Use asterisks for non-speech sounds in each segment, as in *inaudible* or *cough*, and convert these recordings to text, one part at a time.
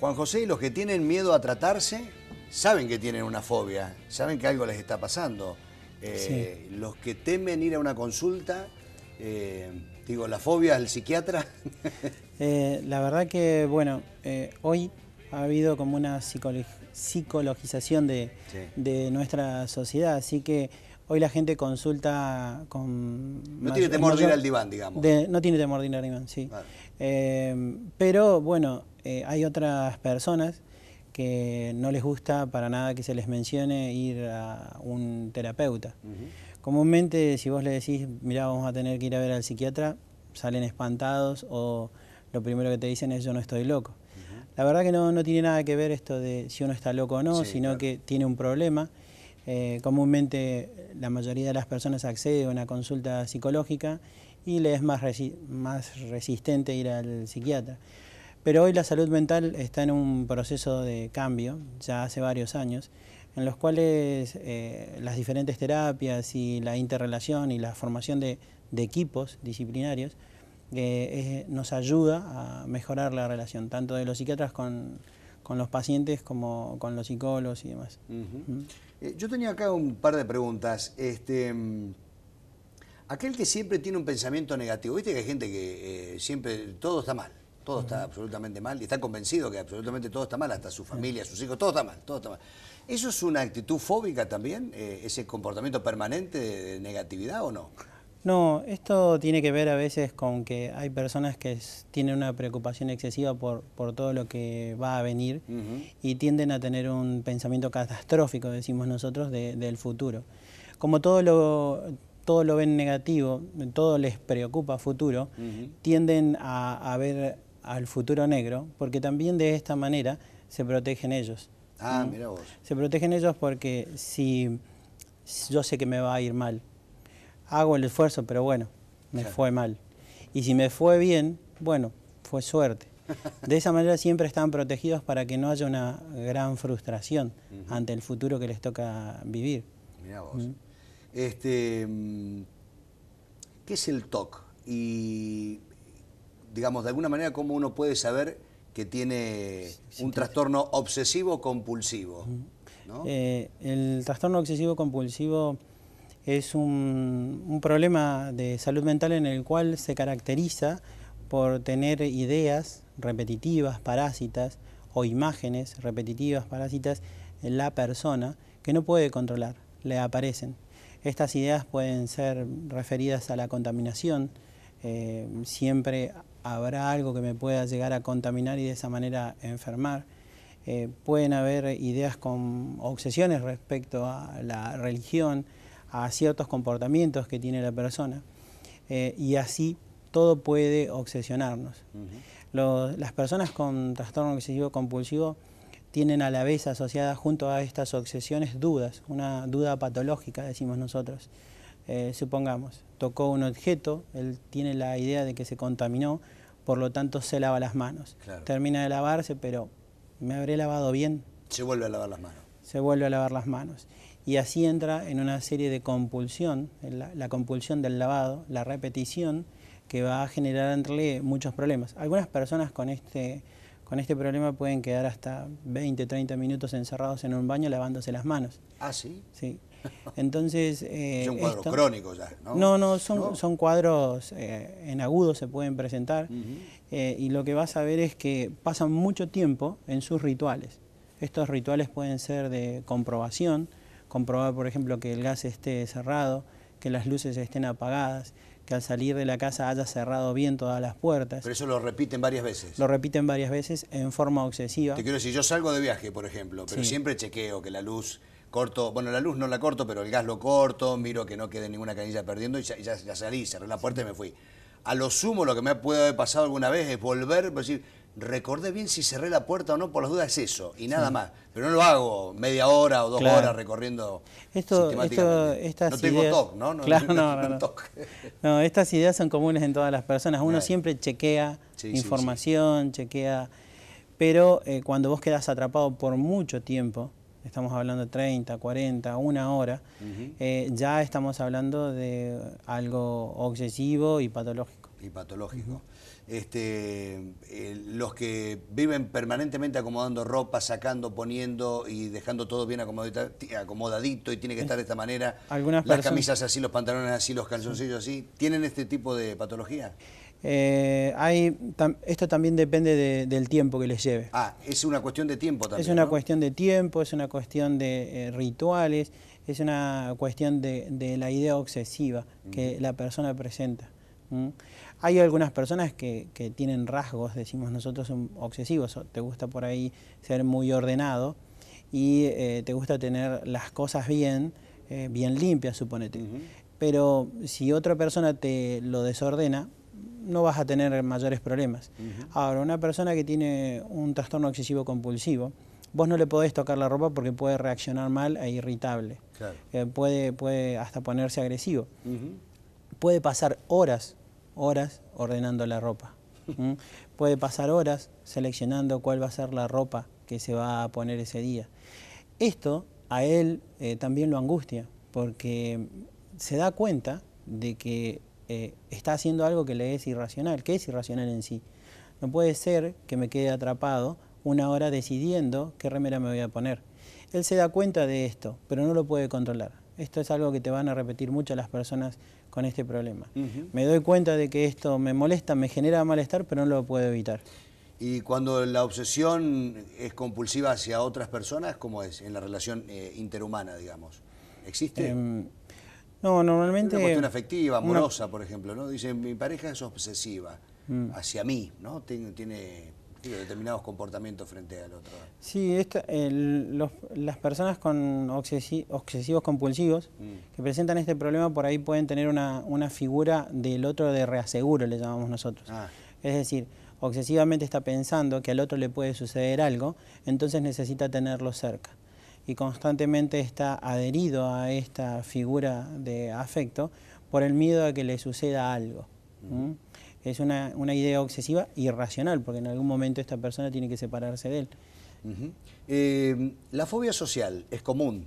Juan José, y los que tienen miedo a tratarse, saben que tienen una fobia, saben que algo les está pasando. Eh, los que temen ir a una consulta, eh, digo, la fobia al psiquiatra. *laughs* Eh, la verdad que, bueno, hoy ha habido como una psicologización de, nuestra sociedad, así que hoy la gente consulta con... No tiene temor de ir al diván, digamos. no tiene temor de ir al diván, sí. pero bueno, hay otras personas que no les gusta para nada que se les mencione ir a un terapeuta. Comúnmente si vos le decís, mira, vamos a tener que ir a ver al psiquiatra, salen espantados o lo primero que te dicen es yo no estoy loco. La verdad que no, tiene nada que ver esto de si uno está loco o no, sino que tiene un problema. Eh, comúnmente la mayoría de las personas accede a una consulta psicológica y le es más, más resistente ir al psiquiatra. Pero hoy la salud mental está en un proceso de cambio, ya hace varios años, en los cuales eh, las diferentes terapias y la interrelación y la formación de, equipos disciplinarios eh, nos ayuda a mejorar la relación, tanto de los psiquiatras con, los pacientes como con los psicólogos y demás. Eh, yo tenía acá un par de preguntas. Este, mm, aquel que siempre tiene un pensamiento negativo, viste que hay gente que siempre todo está mal todo está absolutamente mal y está convencido que absolutamente todo está mal, hasta su familia, sus hijos, todo está mal, todo está mal. ¿Eso es una actitud fóbica también, eh, ese comportamiento permanente de negatividad o no? No, esto tiene que ver a veces con que hay personas que tienen una preocupación excesiva por, por todo lo que va a venir y tienden a tener un pensamiento catastrófico, decimos nosotros, del futuro. Como todo lo, todo lo ven negativo, todo les preocupa futuro, tienden a, a ver al futuro negro, porque también de esta manera se protegen ellos. Ah, mira vos. Se protegen ellos porque si yo sé que me va a ir mal, hago el esfuerzo, pero bueno, me fue mal. Y si me fue bien, bueno, fue suerte. De esa manera siempre están protegidos para que no haya una gran frustración ante el futuro que les toca vivir. Mira vos. Este, mm, ¿Qué es el TOC? Y digamos, de alguna manera, cómo uno puede saber que tiene un trastorno obsesivo compulsivo. Eh, el trastorno obsesivo compulsivo es un, problema de salud mental en el cual se caracteriza por tener ideas repetitivas, parásitas, o imágenes repetitivas, parásitas en la persona que no puede controlar, le aparecen. Estas ideas pueden ser referidas a la contaminación, eh, siempre habrá algo que me pueda llegar a contaminar y de esa manera enfermar. Eh, pueden haber ideas con obsesiones respecto a la religión, a ciertos comportamientos que tiene la persona eh, y así todo puede obsesionarnos. las personas con trastorno obsesivo compulsivo tienen a la vez asociadas junto a estas obsesiones dudas, una duda patológica decimos nosotros. Eh, supongamos, tocó un objeto, él tiene la idea de que se contaminó, por lo tanto se lava las manos. Termina de lavarse, pero ¿me habré lavado bien? Se vuelve a lavar las manos. Se vuelve a lavar las manos. Y así entra en una serie de compulsión, la, compulsión del lavado, la repetición, que va a generar entre muchos problemas. Algunas personas con este, con este problema pueden quedar hasta 20, 30 minutos encerrados en un baño lavándose las manos. Ah, sí. Sí. Entonces... *laughs* Eh, es un cuadro crónico ya, ¿no? No, no, son, son cuadros eh, en agudo, se pueden presentar. Eh, y lo que vas a ver es que pasan mucho tiempo en sus rituales. Estos rituales pueden ser de comprobación, comprobar, por ejemplo, que el gas esté cerrado, que las luces estén apagadas, que al salir de la casa haya cerrado bien todas las puertas. Pero eso lo repiten varias veces. Lo repiten varias veces en forma obsesiva. Te quiero decir, yo salgo de viaje, por ejemplo, pero siempre chequeo que la luz corto, bueno, la luz no la corto, pero el gas lo corto, miro que no quede ninguna canilla perdiendo y ya, salí, cerré la puerta y me fui. A lo sumo lo que me puede haber pasado alguna vez es volver, decir, recordé bien si cerré la puerta o no, por las dudas es eso, y nada más. Pero no lo hago media hora o dos horas recorriendo esto, estas no tengo ideas, ¿no? no, claro, no, no, *laughs* no, estas ideas son comunes en todas las personas. Uno siempre chequea información, chequea... Pero eh, cuando vos quedas atrapado por mucho tiempo, estamos hablando de 30, 40, una hora, eh, ya estamos hablando de algo obsesivo y patológico. Y patológico. Este, eh, los que viven permanentemente acomodando ropa, sacando, poniendo y dejando todo bien acomodadito y tiene que estar de esta manera. Algunas las camisas así, los pantalones así, los calzoncillos así. ¿Tienen este tipo de patología? Eh, hay, esto también depende del tiempo que les lleve. Ah, es una cuestión de tiempo también. Es una cuestión de tiempo, es una cuestión de eh, rituales, es una cuestión de, la idea obsesiva que la persona presenta. Hay algunas personas que, tienen rasgos, decimos nosotros, obsesivos, te gusta por ahí ser muy ordenado y eh, te gusta tener las cosas bien, bien limpias, suponete. Pero si otra persona te lo desordena, no vas a tener mayores problemas. Ahora, una persona que tiene un trastorno excesivo compulsivo, vos no le podés tocar la ropa porque puede reaccionar mal e irritable. Eh, puede, puede hasta ponerse agresivo. Puede pasar horas, horas ordenando la ropa. *laughs* puede pasar horas seleccionando cuál va a ser la ropa que se va a poner ese día. Esto a él eh, también lo angustia porque se da cuenta de que eh, está haciendo algo que le es irracional, que es irracional en sí. No puede ser que me quede atrapado una hora decidiendo qué remera me voy a poner. Él se da cuenta de esto, pero no lo puede controlar. Esto es algo que te van a repetir muchas las personas con este problema. Me doy cuenta de que esto me molesta, me genera malestar, pero no lo puedo evitar. Y cuando la obsesión es compulsiva hacia otras personas, ¿cómo es en la relación eh, interhumana, digamos? ¿Existe? Em, no, normalmente... Una cuestión afectiva, amorosa, por ejemplo, ¿no? Dice, mi pareja es obsesiva mm. hacia mí, ¿no? Tiene, tiene determinados comportamientos frente al otro. Sí, las personas con obsesivos compulsivos mm. que presentan este problema por ahí pueden tener una, figura del otro de reaseguro, le llamamos nosotros. Ah. Es decir, obsesivamente está pensando que al otro le puede suceder algo, entonces necesita tenerlo cerca y constantemente está adherido a esta figura de afecto por el miedo a que le suceda algo. Es una, idea obsesiva irracional, porque en algún momento esta persona tiene que separarse de él. Eh, la fobia social es común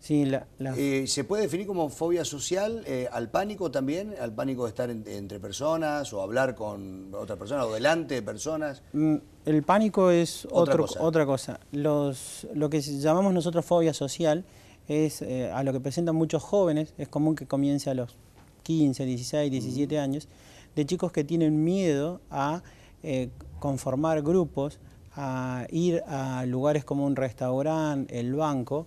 Sí, la, eh, ¿Se puede definir como fobia social eh, al pánico también? ¿Al pánico de estar entre personas o hablar con otra persona o delante de personas? Mm, el pánico es otra cosa. Otra cosa. Los, lo que llamamos nosotros fobia social es eh, a lo que presentan muchos jóvenes, es común que comience a los 15, 16, 17 años, de chicos que tienen miedo a conformar grupos, a ir a lugares como un restaurante, el banco,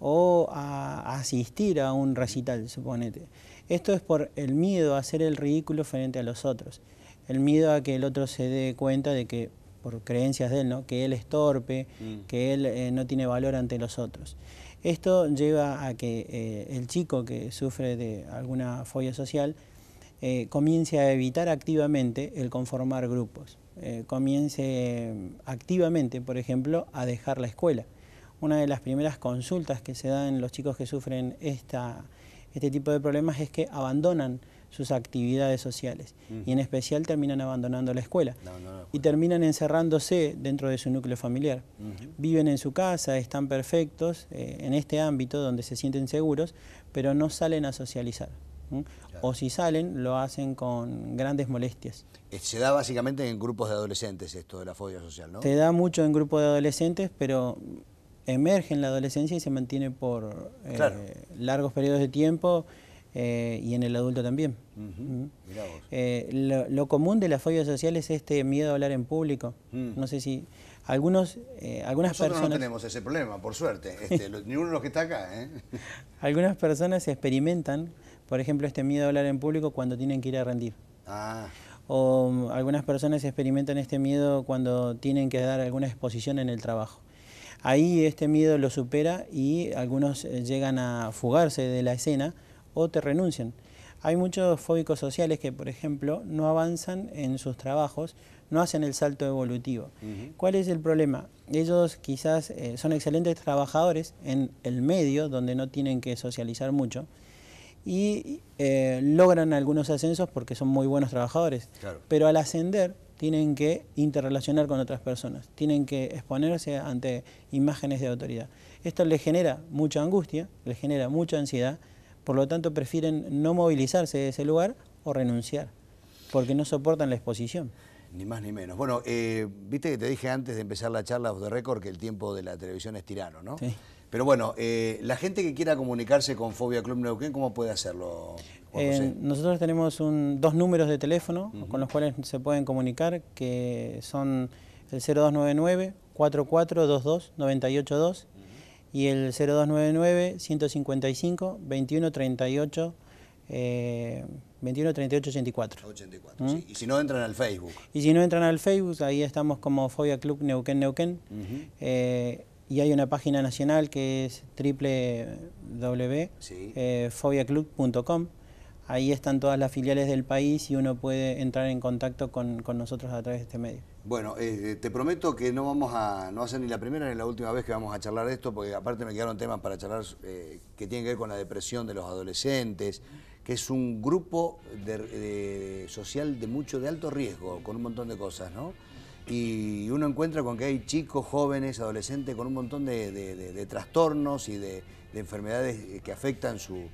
o a, asistir a un recital, suponete. Esto es por el miedo a hacer el ridículo frente a los otros, el miedo a que el otro se dé cuenta de que, por creencias de él, ¿no? que él es torpe, mm. que él eh, no tiene valor ante los otros. Esto lleva a que eh, el chico que sufre de alguna fobia social eh, comience a evitar activamente el conformar grupos, comience activamente, por ejemplo, a dejar la escuela. Una de las primeras consultas que se dan en los chicos que sufren esta, este tipo de problemas es que abandonan sus actividades sociales. Y en especial terminan abandonando la escuela. Y terminan encerrándose dentro de su núcleo familiar. Viven en su casa, están perfectos eh, en este ámbito donde se sienten seguros, pero no salen a socializar. O si salen, lo hacen con grandes molestias. Eh, se da básicamente en grupos de adolescentes esto de la fobia social, ¿no? Se da mucho en grupos de adolescentes, pero emerge en la adolescencia y se mantiene por eh, largos periodos de tiempo eh, y en el adulto también. Eh, lo, común de la fobia social es este miedo a hablar en público. Mm. No sé si algunos, algunas Nosotros personas... no tenemos ese problema, por suerte, este, ni uno de los que está acá. *laughs* algunas personas experimentan, por ejemplo, este miedo a hablar en público cuando tienen que ir a rendir. Ah. O mm, algunas personas experimentan este miedo cuando tienen que dar alguna exposición en el trabajo. Ahí este miedo lo supera y algunos eh, llegan a fugarse de la escena o te renuncian. Hay muchos fóbicos sociales que, por ejemplo, no avanzan en sus trabajos, no hacen el salto evolutivo. ¿Cuál es el problema? Ellos quizás eh, son excelentes trabajadores en el medio, donde no tienen que socializar mucho, y eh, logran algunos ascensos porque son muy buenos trabajadores. Pero al ascender tienen que interrelacionar con otras personas, tienen que exponerse ante imágenes de autoridad. Esto les genera mucha angustia, les genera mucha ansiedad, por lo tanto prefieren no movilizarse de ese lugar o renunciar. porque no soportan la exposición. Ni más ni menos. Bueno, eh, viste que te dije antes de empezar la charla de récord que el tiempo de la televisión es tirano, ¿no? Sí. Pero bueno, eh, la gente que quiera comunicarse con Fobia Club Neuquén, ¿cómo puede hacerlo? Juan Eh, nosotros tenemos un- dos números de teléfono con los cuales se pueden comunicar, que son el 0299 4422 982 y el 0299 155 2138 eh, 2138 84. 84, sí. Y si no, entran al Facebook. Y si no entran al Facebook, ahí estamos como Fobia Club Neuquén Neuquén. Eh, y hay una página nacional que es www.fobiaclub.com. Ahí están todas las filiales del país y uno puede entrar en contacto con, con nosotros a través de este medio. Bueno, eh, te prometo que no vamos a, no va a ser ni la primera ni la última vez que vamos a charlar de esto, porque aparte me quedaron temas para charlar eh, que tienen que ver con la depresión de los adolescentes, que es un grupo de- de- social de mucho, de alto riesgo, con un montón de cosas, ¿no? Y uno encuentra con que hay chicos, jóvenes, adolescentes con un montón de, de- de- de trastornos y de, de enfermedades que afectan su,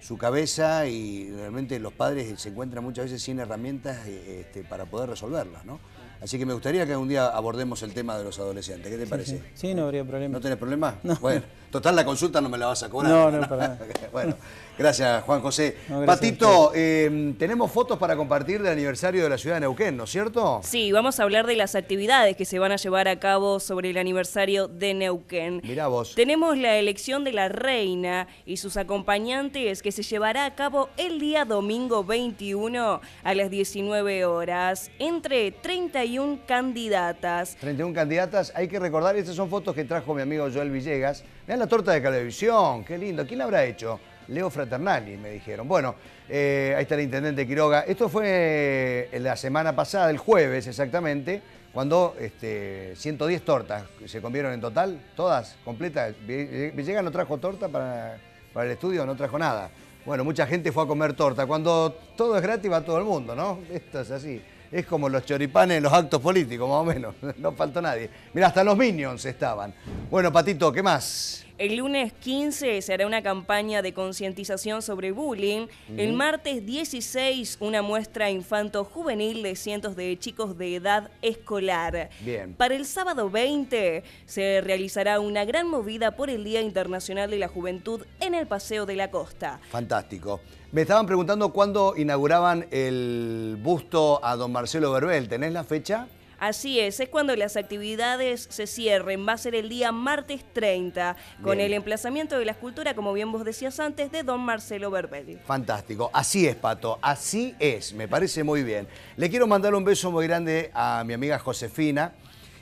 su cabeza y realmente los padres se encuentran muchas veces sin herramientas eh, este, para poder resolverlas, ¿no? Así que me gustaría que un día abordemos el tema de los adolescentes. ¿Qué te parece? Sí, no habría problema. ¿No tenés problema? *laughs* Bueno, total la consulta no me la vas a cobrar. No, no, para *laughs* nada. bueno, gracias Juan José. No, gracias Patito, eh, tenemos fotos para compartir del aniversario de la ciudad de Neuquén, ¿no es cierto? Sí, vamos a hablar de las actividades que se van a llevar a cabo sobre el aniversario de Neuquén. Mirá vos. Tenemos la elección de la reina y sus acompañantes que se llevará a cabo el día domingo 21 a las 19 horas entre 31 candidatas. 31 candidatas, hay que recordar, estas son fotos que trajo mi amigo Joel Villegas. Vean la torta de televisión, qué lindo. ¿Quién la habrá hecho? Leo Fraternali, me dijeron. Bueno, eh, ahí está el intendente Quiroga. Esto fue eh, la semana pasada, el jueves exactamente, cuando este, 110 tortas se comieron en total, todas completas. Vi- Villegas no trajo torta para, para el estudio, no trajo nada. Bueno, mucha gente fue a comer torta. Cuando todo es gratis va todo el mundo, ¿no? Esto es así. Es como los choripanes en los actos políticos, más o menos. *laughs* No faltó nadie. Mira, hasta los minions estaban. Bueno, Patito, ¿qué más? El lunes 15 se hará una campaña de concientización sobre bullying. El martes 16 una muestra infanto-juvenil de cientos de chicos de edad escolar. Bien. Para el sábado 20 se realizará una gran movida por el Día Internacional de la Juventud en el Paseo de la Costa. Fantástico. Me estaban preguntando cuándo inauguraban el busto a don Marcelo Verbel. ¿Tenés la fecha? Así es, es cuando las actividades se cierren. Va a ser el día martes 30, con Bien. el emplazamiento de la escultura, como bien vos decías antes, de don Marcelo Berbel. Fantástico. Así es, Pato. Así es. Me parece muy bien. Le quiero mandar un beso muy grande a mi amiga Josefina,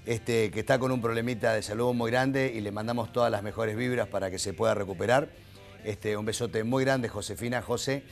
este, que está con un problemita de salud muy grande y le mandamos todas las mejores vibras para que se pueda recuperar. Este, un besote muy grande, Josefina, José.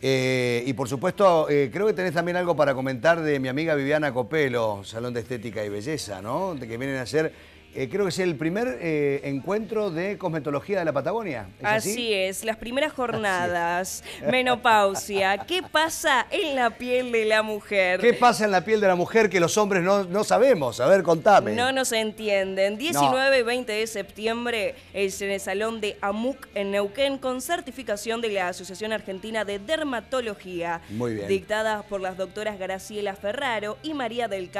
Eh, y por supuesto, eh, creo que tenés también algo para comentar de mi amiga Viviana Copelo, Salón de Estética y Belleza, ¿no? De que vienen a hacer, eh, creo que es el primer eh, encuentro de cosmetología de la Patagonia. ¿Es así? Así es, las primeras jornadas, menopausia, *laughs* ¿qué pasa en la piel de la mujer? ¿Qué pasa en la piel de la mujer que los hombres no, no sabemos? A ver, contame. No nos entienden. 19 y 20 de septiembre es en el Salón de AMUC en Neuquén con certificación de la Asociación Argentina de Dermatología. Muy bien. Dictada por las doctoras Graciela Ferraro y María del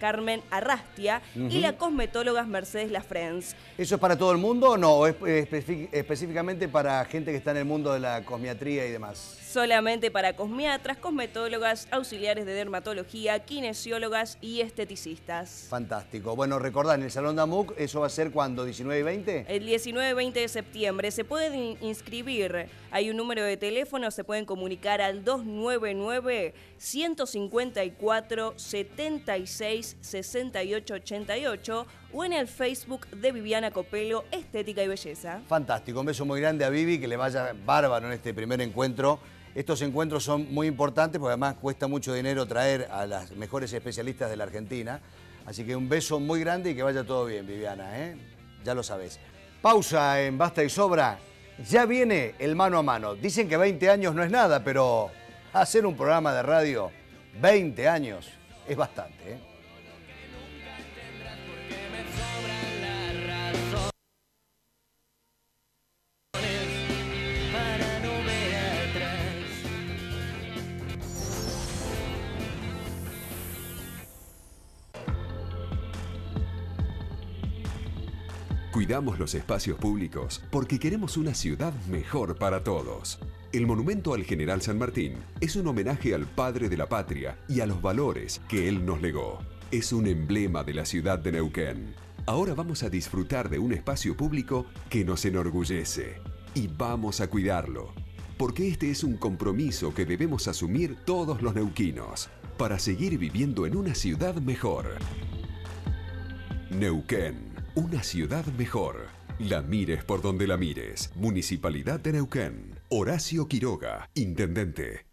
Carmen Arrastia y la cosmetóloga Mercedes Lafrenz. ¿Eso es para todo el mundo o no? ¿O es específicamente para gente que está en el mundo de la cosmiatría y demás? Solamente para cosmiatras, cosmetólogas, auxiliares de dermatología, kinesiólogas y esteticistas. Fantástico. Bueno, recordá, en el Salón de Amuc, ¿eso va a ser cuando? ¿19 y 20? El 19 y 20 de septiembre se pueden in- inscribir. Hay un número de teléfono, se pueden comunicar al 299-154-76-6888 o en el Facebook de Viviana Copelo, Estética y Belleza. Fantástico. Un beso muy grande a Vivi, que le vaya bárbaro en este primer encuentro. Estos encuentros son muy importantes porque además cuesta mucho dinero traer a las mejores especialistas de la Argentina. Así que un beso muy grande y que vaya todo bien, Viviana, ¿eh? Ya lo sabes. Pausa en Basta y Sobra. Ya viene el mano a mano. Dicen que 20 años no es nada, pero hacer un programa de radio 20 años es bastante, ¿eh? Cuidamos los espacios públicos porque queremos una ciudad mejor para todos. El monumento al general San Martín es un homenaje al padre de la patria y a los valores que él nos legó. Es un emblema de la ciudad de Neuquén. Ahora vamos a disfrutar de un espacio público que nos enorgullece. Y vamos a cuidarlo. Porque este es un compromiso que debemos asumir todos los neuquinos para seguir viviendo en una ciudad mejor. Neuquén, una ciudad mejor. La mires por donde la mires. Municipalidad de Neuquén. Horacio Quiroga, Intendente.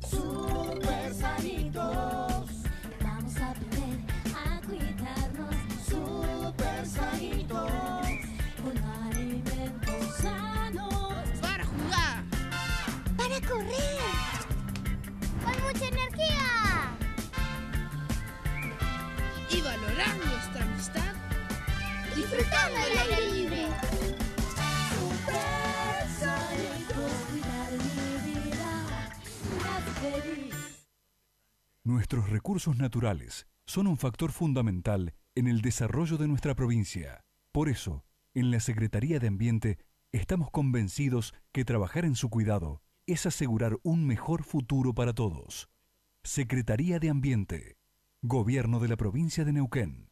Super El aire libre. Nuestros recursos naturales son un factor fundamental en el desarrollo de nuestra provincia. Por eso, en la Secretaría de Ambiente estamos convencidos que trabajar en su cuidado es asegurar un mejor futuro para todos. Secretaría de Ambiente. Gobierno de la provincia de Neuquén.